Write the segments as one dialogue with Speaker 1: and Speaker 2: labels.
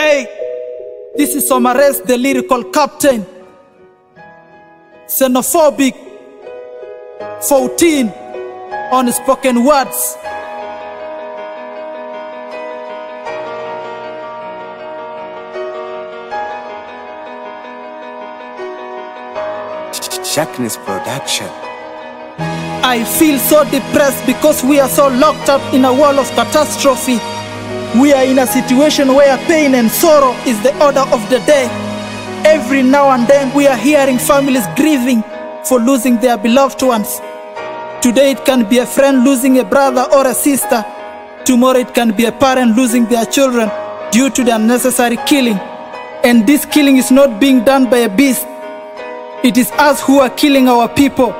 Speaker 1: Hey, this is Xomaresc, the lyrical captain. Xenophobic 14 unspoken words.
Speaker 2: Shackness Production.
Speaker 1: I feel so depressed because we are so locked up in a world of catastrophe. We are in a situation where pain and sorrow is the order of the day. Every now and then we are hearing families grieving for losing their beloved ones. Today it can be a friend losing a brother or a sister. Tomorrow it can be a parent losing their children due to the unnecessary killing. And this killing is not being done by a beast. It is us who are killing our people.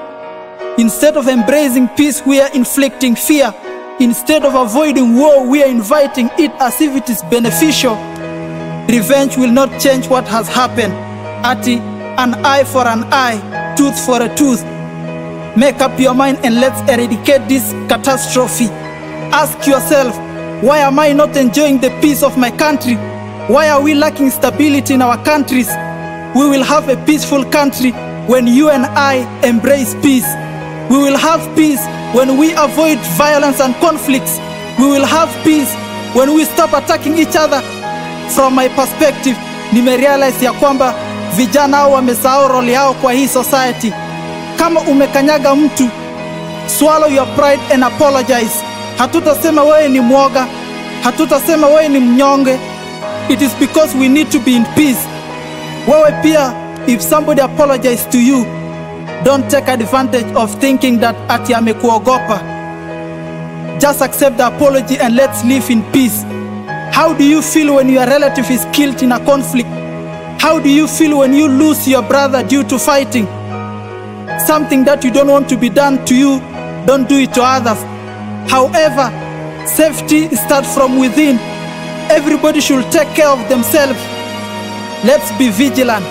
Speaker 1: Instead of embracing peace, we are inflicting fear. Instead of avoiding war, we are inviting it as if it is beneficial. Revenge will not change what has happened. Ati, an eye for an eye, tooth for a tooth. Make up your mind and let's eradicate this catastrophe. Ask yourself, why am I not enjoying the peace of my country? Why are we lacking stability in our countries? We will have a peaceful country when you and I embrace peace. We will have peace when we avoid violence and conflicts. We will have peace when we stop attacking each other. From my perspective, nimerealize ya kwamba vijana hao wamesahau role yao kwa hii society. Kama umekanyaga mtu, swallow your pride and apologize. Hatutasema wewe ni mwoga, hatutasema wewe ni mnyonge. It is because we need to be in peace. Wewe pia, if somebody apologize to you, don't take advantage of thinking that ati amekuogopa. Just accept the apology and let's live in peace. How do you feel when your relative is killed in a conflict? How do you feel when you lose your brother due to fighting? Something that you don't want to be done to you, don't do it to others. However, safety starts from within. Everybody should take care of themselves. Let's be vigilant.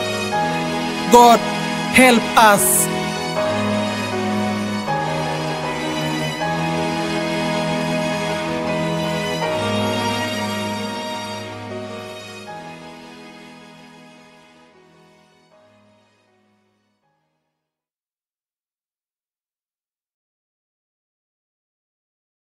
Speaker 1: God help us.